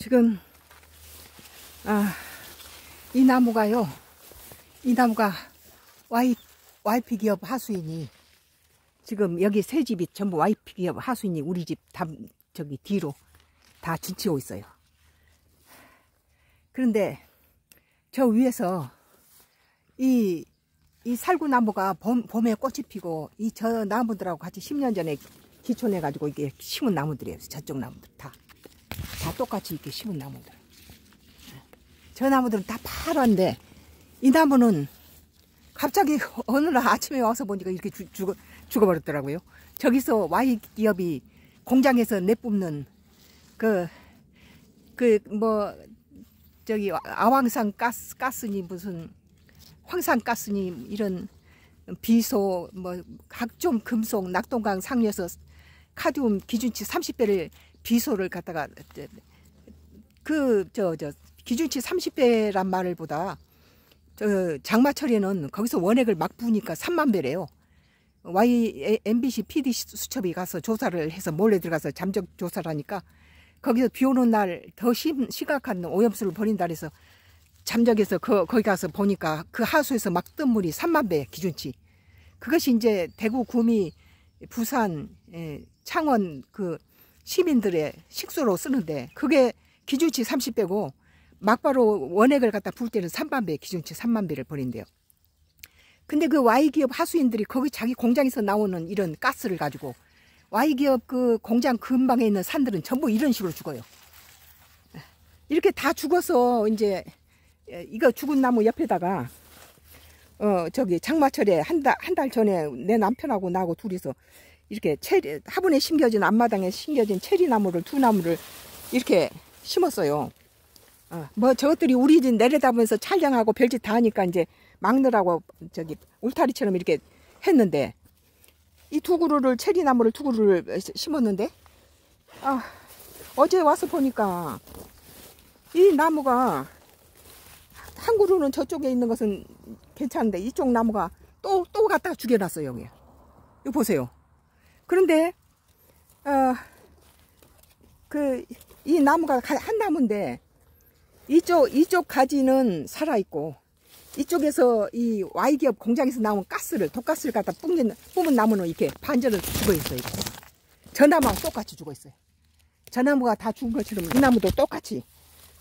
지금 아, 이 나무가요. 이 나무가 와이 와이피 기업 하수인이 지금 여기 새 집이 전부 와이피 기업 하수인이 우리 집 담 저기 뒤로 다 진치고 있어요. 그런데 저 위에서 이, 이 살구나무가 봄, 봄에 꽃이 피고 이 저 나무들하고 같이 10년 전에 기촌해가지고 이게 심은 나무들이에요. 저쪽 나무들 다. 다 똑같이 이렇게 심은 나무들. 저 나무들은 다 파란데 이 나무는 갑자기 어느 날 아침에 와서 보니까 이렇게 죽, 죽어, 죽어버렸더라고요. 저기서 와이 기업이 공장에서 내뿜는 그, 그, 뭐, 저기 아황산 가스, 가스니 무슨 황산 가스니 이런 비소, 뭐, 각종 금속, 낙동강 상류에서 카디움 기준치 30배를 비소를 갖다가 그, 저, 저, 기준치 30배란 말을 보다 저 장마철에는 거기서 원액을 막 부으니까 3만 배래요. Y MBC PD 수첩이 가서 조사를 해서 몰래 들어가서 잠적 조사를 하니까 거기서 비 오는 날 더 심각한 오염수를 버린다 그래서 잠적해서 그, 거기 가서 보니까 그 하수에서 막 뜬 물이 3만 배 기준치. 그것이 이제 대구, 구미, 부산, 예, 창원 그 시민들의 식수로 쓰는데 그게 기준치 30배고 막바로 원액을 갖다 부을 때는 3만 배, 기준치 3만 배를 버린대요. 근데 그 Y기업 하수인들이 거기 자기 공장에서 나오는 이런 가스를 가지고 Y기업 그 공장 근방에 있는 산들은 전부 이런 식으로 죽어요. 이렇게 다 죽어서 이제 이거 죽은 나무 옆에다가 어 저기 장마철에 한 달 한 달 전에 내 남편하고 나하고 둘이서 이렇게 체리 화분에 심겨진 앞마당에 심겨진 체리 나무를 두 나무를 이렇게 심었어요. 어, 뭐 저것들이 우리 집 내려다보면서 촬영하고 별짓 다 하니까 이제 막느라고 저기 울타리처럼 이렇게 했는데 이 두 그루를 체리 나무를 두 그루를 심었는데? 아 어제 와서 보니까 이 나무가 한 그루는 저쪽에 있는 것은 괜찮은데 이쪽 나무가 또또 갖다가 죽여놨어요 여기 이거 보세요 그런데 어 그 이 나무가 한 나무인데 이쪽 이쪽 가지는 살아 있고 이쪽에서 이 Y기업 공장에서 나온 가스를 독가스를 갖다 뿜는 뿜은 나무는 이렇게 반절을 죽어 있어요. 저 나무하고 똑같이 죽어 있어요. 저 나무가 다 죽은 것처럼 이 나무도 똑같이.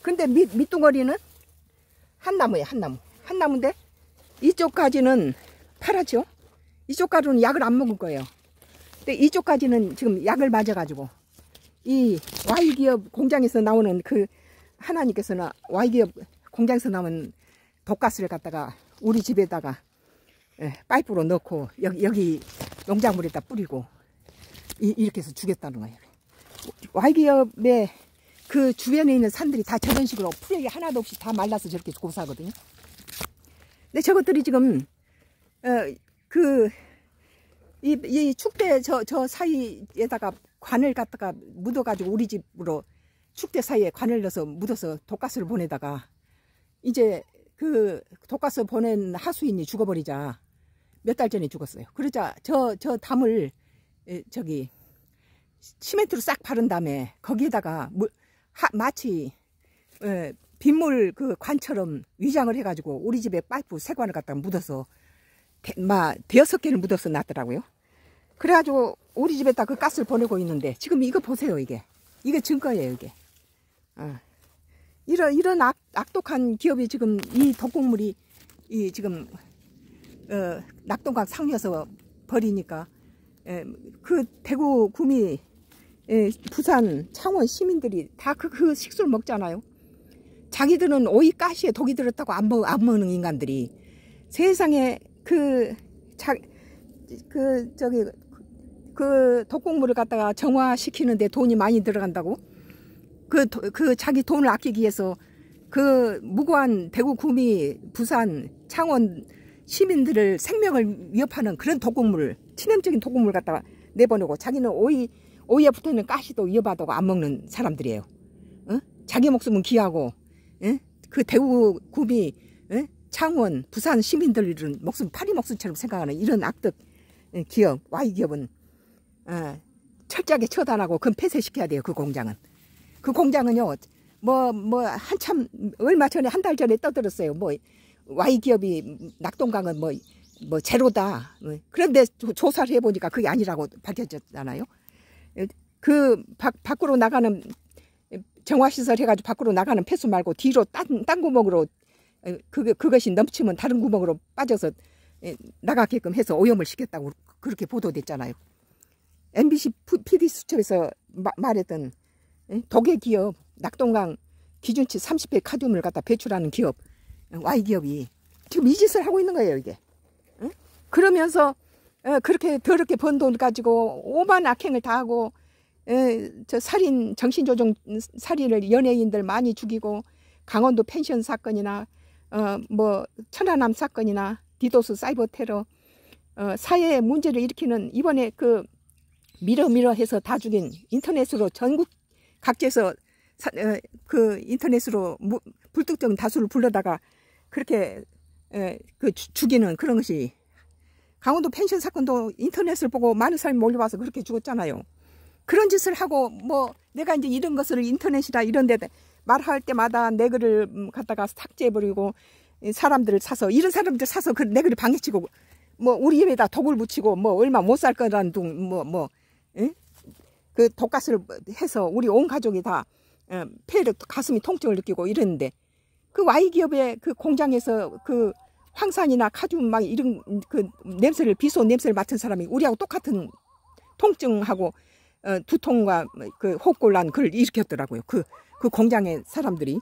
근데 밑 밑둥어리는 한 나무예요, 한 나무. 한 나무인데 이쪽 가지는 파랗죠? 이쪽 가루는 약을 안 먹을 거예요. 근데 이쪽 가지는 지금 약을 맞아가지고 이 Y기업 공장에서 나오는 그 하나님께서는 Y기업 공장에서 나온 독가스를 갖다가 우리 집에다가 예, 파이프로 넣고 여기, 여기 농작물에다 뿌리고 이, 렇게 해서 주겠다는 거예요. Y기업의 그 주변에 있는 산들이 다 저런 식으로 풀이 하나도 없이 다 말라서 저렇게 고사하거든요. 근데 저것들이 지금 어, 그 이, 이 축대 저, 저 사이에다가 관을 갖다가 묻어가지고 우리 집으로 축대 사이에 관을 넣어서 묻어서 독가스를 보내다가 이제 그 독가스 보낸 하수인이 죽어버리자 몇 달 전에 죽었어요. 그러자 저, 저 담을 저기 시멘트로 싹 바른 다음에 거기에다가 물, 하, 마치 에, 빗물 그 관처럼 위장을 해가지고 우리 집에 파이프 세 관을 갖다가 묻어서 대, 마 대여섯 개를 묻어서 놨더라고요. 그래가지고 우리 집에다 그 가스를 보내고 있는데 지금 이거 보세요 이게 이게 증거예요 이게 어. 이런 이런 악, 악독한 기업이 지금 이 독곡물이 이 지금 어, 낙동강 상류에서 버리니까 에, 그 대구 구미 에, 부산 창원 시민들이 다그 그 식수를 먹잖아요. 자기들은 오이 가시에 독이 들었다고 안, 먹, 안 먹는 인간들이 세상에 그, 자, 그, 저기, 그 독곡물을 갖다가 정화시키는데 돈이 많이 들어간다고 그, 그 자기 돈을 아끼기 위해서 그 무고한 대구 구미 부산 창원 시민들을 생명을 위협하는 그런 독극물을 치명적인 독극물 갖다가 내보내고 자기는 오이 오이에 붙어있는 가시도 위협하다고 안 먹는 사람들이에요. 어? 자기 목숨은 귀하고 어? 그 대구 구미 어? 창원 부산 시민들은 목숨 파리 목숨처럼 생각하는 이런 악덕 기업 와이 기업은 어, 철저하게 처단하고 그건 폐쇄시켜야 돼요 그 공장은. 그 공장은요 뭐, 뭐, 한참, 얼마 전에, 한 달 전에 떠들었어요. 뭐, Y 기업이 낙동강은 뭐, 뭐, 제로다. 뭐, 그런데 조- 조사를 해보니까 그게 아니라고 밝혀졌잖아요. 그, 밖, 밖으로 나가는, 정화시설 해가지고 밖으로 나가는 폐수 말고 뒤로 딴, 딴 구멍으로, 에, 그, 그것이 넘치면 다른 구멍으로 빠져서 에, 나가게끔 해서 오염을 시켰다고 그렇게 보도됐잖아요. MBC PD 수첩에서 마- 말했던 에, 독일 기업 낙동강 기준치 30배 카드뮴을 갖다 배출하는 기업 Y 기업이 지금 이 짓을 하고 있는 거예요 이게. 응? 그러면서 어, 그렇게 더럽게 번 돈 가지고 오만 악행을 다 하고 에, 저 살인 정신조종 살인을 연예인들 많이 죽이고 강원도 펜션 사건이나 어, 뭐 천안함 사건이나 디도스 사이버 테러 어, 사회에 문제를 일으키는 이번에 그 미러 미러 해서 다 죽인 인터넷으로 전국 각지에서 사- 어, 그 인터넷으로 무- 불특정 다수를 불러다가 그렇게 에, 그 주- 죽이는 그런 것이 강원도 펜션 사건도 인터넷을 보고 많은 사람이 몰려와서 그렇게 죽었잖아요. 그런 짓을 하고 뭐 내가 이제 이런 것을 인터넷이다 이런 데 말할 때마다 내 글을 음, 갖다가 삭제해버리고 이 사람들을 사서 이런 사람들 사서 그 내 글을 방해치고 뭐 우리 입에다 독을 붙이고 뭐 얼마 못 살 거라는 둥뭐뭐 그 독가스를 해서 우리 온 가족이 다 어, 폐를 가슴이 통증을 느끼고 이랬는데 그 Y 기업의 그 공장에서 그 황산이나 카줌 막 이런 그 냄새를 비소 냄새를 맡은 사람이 우리하고 똑같은 통증하고 어, 두통과 그 호흡곤란 그걸 일으켰더라고요. 그, 그 공장의 사람들이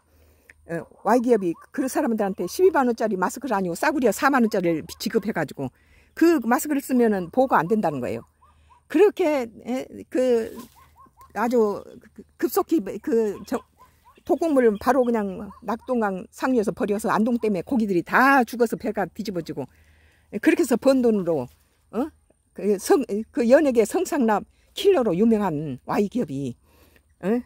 어, Y 기업이 그 사람들한테 12만 원짜리 마스크를 아니고 싸구려 4만 원짜리를 지급해가지고 그 마스크를 쓰면은 보호가 안 된다는 거예요. 그렇게 에, 그 아주 그- 급속히 그 저, 독곡물을 바로 그냥 낙동강 상류에서 버려서 안동 때문에 고기들이 다 죽어서 배가 뒤집어지고 그렇게 해서 번 돈으로 어? 그, 성, 그 연예계 성상납 킬러로 유명한 Y 기업이 어?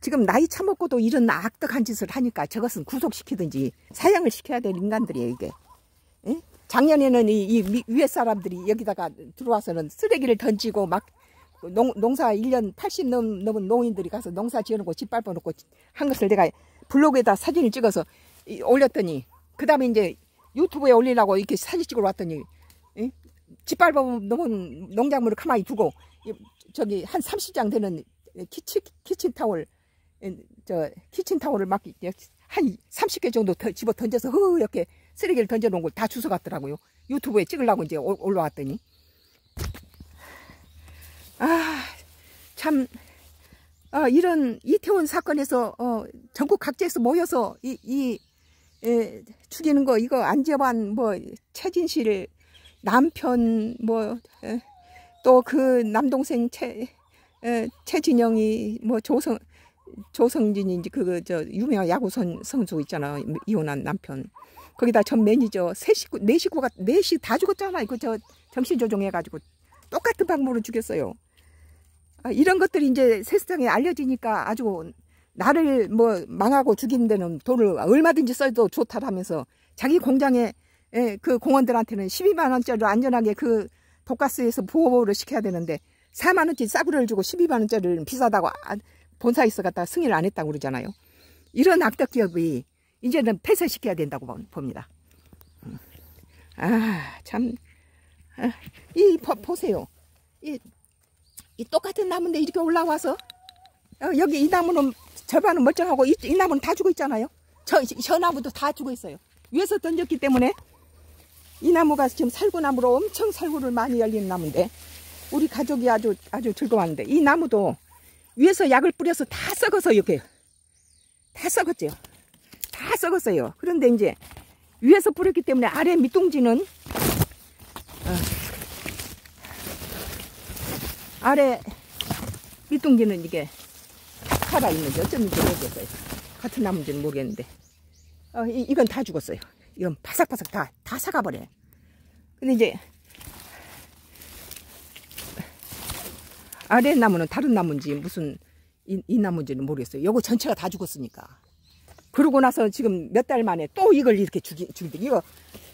지금 나이 처먹고도 이런 악덕한 짓을 하니까 저것은 구속시키든지 사형을 시켜야 될 인간들이에요 이게. 예? 작년에는 이, 이 위- 위에 사람들이 여기다가 들어와서는 쓰레기를 던지고 막 농, 농사 1년 80 넘, 넘은 농인들이 가서 농사 지어놓고 집 밟아 놓고 한 것을 내가 블로그에다 사진을 찍어서 이- 올렸더니 그 다음에 이제 유튜브에 올리려고 이렇게 사진 찍으러 왔더니 예? 집 밟아 놓은 농작물을 가만히 두고 이- 저기 한 30장 되는 키친, 키친타올 예, 저 키친타올을 막 한 30개 정도 더 집어 던져서 흐 이렇게 쓰레기를 던져 놓은 걸 다 주워 갔더라고요. 유튜브에 찍으려고 이제 올- 올라왔더니 아, 참, 어, 이런 이태원 사건에서, 어, 전국 각지에서 모여서 이, 이, 에, 죽이는 거, 이거 안재환, 뭐, 최진실 남편, 뭐, 또 그 남동생 최, 에, 최진영이, 뭐, 조성, 조성진인지 그, 저, 유명한 야구 선, 선수 있잖아. 이혼한 남편. 거기다 전 매니저, 세 식구, 네 식구가, 넷이 다 죽었잖아. 그, 저, 정신 조종해가지고. 똑같은 방법으로 죽였어요. 아, 이런 것들이 이제 세상에 알려지니까 아주 나를 뭐 망하고 죽이는 데는 돈을 얼마든지 써도 좋다라면서 자기 공장에 예, 그 공원들한테는 12만 원짜리 안전하게 그 독가스에서 보호를 시켜야 되는데 4만 원짜리 싸구려를 주고 12만 원짜리를 비싸다고 아, 본사에서 갖다 승인을 안 했다고 그러잖아요. 이런 악덕 기업이 이제는 폐쇄시켜야 된다고 봅- 봅니다. 음. 아, 참. 아, 이, 보, 보세요. 이, 이 똑같은 나무인데 이렇게 올라와서 어, 여기 이 나무는 절반은 멀쩡하고 이, 이 나무는 다 죽어 있잖아요. 저, 저 나무도 다 죽어 있어요. 위에서 던졌기 때문에 이 나무가 지금 살구나무로 엄청 살구를 많이 열리는 나무인데 우리 가족이 아주 아주 즐거웠는데 이 나무도 위에서 약을 뿌려서 다 썩어서 이렇게 다 썩었죠. 다 썩었어요. 그런데 이제 위에서 뿌렸기 때문에 아래 밑둥지는 아래 밑둥지는 이게 살아있는지 어쩌는지 모르겠어요. 같은 나무인지는 모르겠는데. 어, 이, 이건 다 죽었어요. 이건 바삭바삭 다, 다 사가버려요. 근데 이제, 아래 나무는 다른 나무인지 무슨 이, 이 나무인지는 모르겠어요. 요거 전체가 다 죽었으니까. 그러고 나서 지금 몇 달 만에 또 이걸 이렇게 죽이, 죽이, 이거,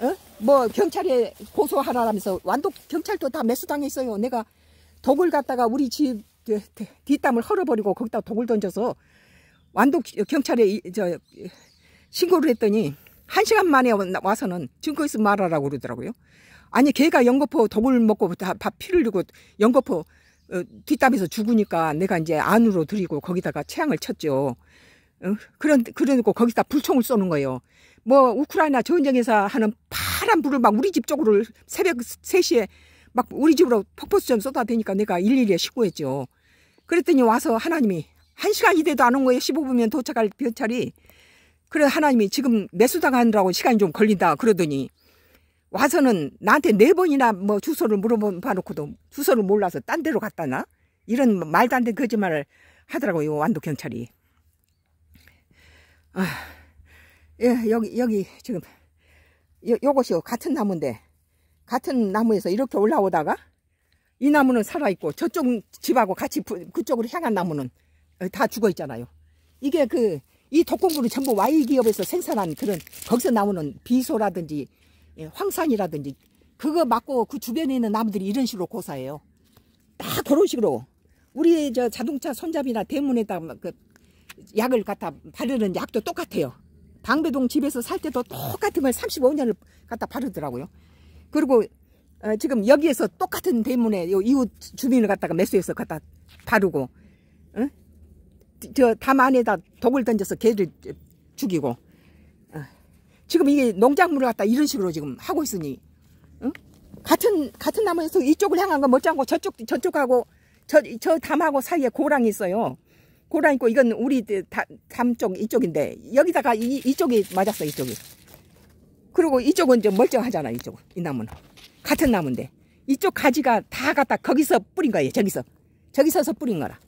어? 뭐, 경찰에 고소하라면서 완독 경찰도 다 매수당해 있어요. 내가 독을 갖다가 우리 집 그, 뒷담을 헐어버리고 거기다 독을 던져서 기- 경찰에 이- 저 신고를 했더니 한 시간 만에 와- 와서는 증거 있으면 말하라고 그러더라고요. 아니 걔가 연거포 독을 먹고 다 밥 피를 흘리고 연거포 어, 뒷담에서 죽으니까 내가 이제 안으로 들이고 거기다가 채양을 쳤죠. 어, 그런 그러고 거기다 불총을 쏘는 거예요. 뭐 우크라이나 전쟁에서 하는 파란 불을 막 우리 집 쪽으로 새벽 3시에 막 우리 집으로 폭포수전 쏟아대니까 내가 일일이 신고했죠. 그랬더니 와서 하나님이 한 시간이 돼도 안 온 거예요. 15분이면 도착할 변찰이. 그래 하나님이 지금 매수당하느라고 시간이 좀 걸린다 그러더니 와서는 나한테 네 번이나 뭐 주소를 물어봐 놓고도 주소를 몰라서 딴 데로 갔다나 이런 말도 안 되는 거짓말을 하더라고요 완도 경찰이. 아, 예, 여기 여기 지금 요, 요것이 같은 나무인데 같은 나무에서 이렇게 올라오다가 이 나무는 살아 있고 저쪽 집하고 같이 부- 그쪽으로 향한 나무는 다 죽어 있잖아요. 이게 그 이 독공구를 전부 Y 기업에서 생산한 그런 거기서 나오는 비소라든지 예, 황산이라든지 그거 맞고 그 주변에 있는 나무들이 이런 식으로 고사해요. 다 그런 식으로 우리 저 자동차 손잡이나 대문에다 그 약을 갖다 바르는 약도 똑같아요. 방배동 집에서 살 때도 똑같은 걸 35년을 갖다 바르더라고요. 그리고 어, 지금 여기에서 똑같은 대문에 요 이웃 주민을 갖다가 매수해서 갖다 바르고 어? 저담 안에다 독을 던져서 개를 죽이고 어. 지금 이게 농작물을 갖다 이런 식으로 지금 하고 있으니 응? 같은 같은 나무에서 이쪽을 향한 건 멀쩡하고 저쪽 저쪽하고 저 저 담하고 사이에 고랑이 있어요. 고랑 있고 이건 우리 담 쪽 이쪽인데 여기다가 이 이쪽이 맞았어 이쪽이. 그리고 이쪽은 이제 멀쩡하잖아 이쪽 이 나무는 같은 나무인데 이쪽 가지가 다 갖다 거기서 뿌린 거예요 저기서 저기서서 뿌린 거라.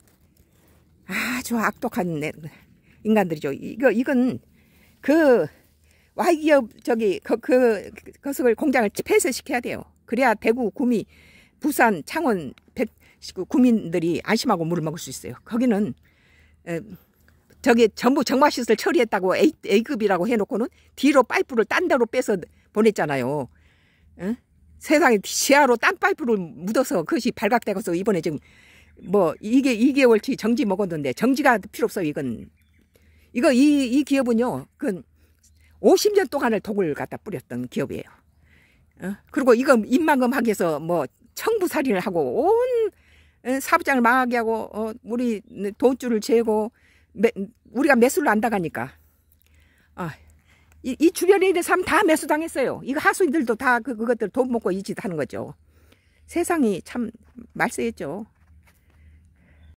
아주 악독한 내- 인간들이죠. 이거 이건 그 Y기업 저기 그, 그 그것을 공장을 폐쇄시켜야 돼요. 그래야 대구, 구미, 부산, 창원 백그 구민들이 안심하고 물을 먹을 수 있어요. 거기는 에, 저기 전부 정마시설 처리했다고 A, A급이라고 해놓고는 뒤로 파이프를 딴 데로 빼서 보냈잖아요. 응? 세상에 지하로 딴 파이프를 묻어서 그것이 발각되고서 이번에 지금 뭐 이게 2개월치 정지 먹었는데 정지가 필요 없어요. 이건 이거 이, 이 기업은요. 그 50년 동안을 독을 갖다 뿌렸던 기업이에요. 어? 그리고 이거 입만금 하기 위해서 뭐 청부살인을 하고 온 어, 사업장을 망하게 하고 어, 우리 돈줄을 재고 매, 우리가 매수를 안 당하니까 아, 이, 이 주변에 있는 사람 다 매수당했어요. 이거 하수인들도 다 그, 그것들 돈 먹고 이 짓 하는 거죠. 세상이 참 말세했죠.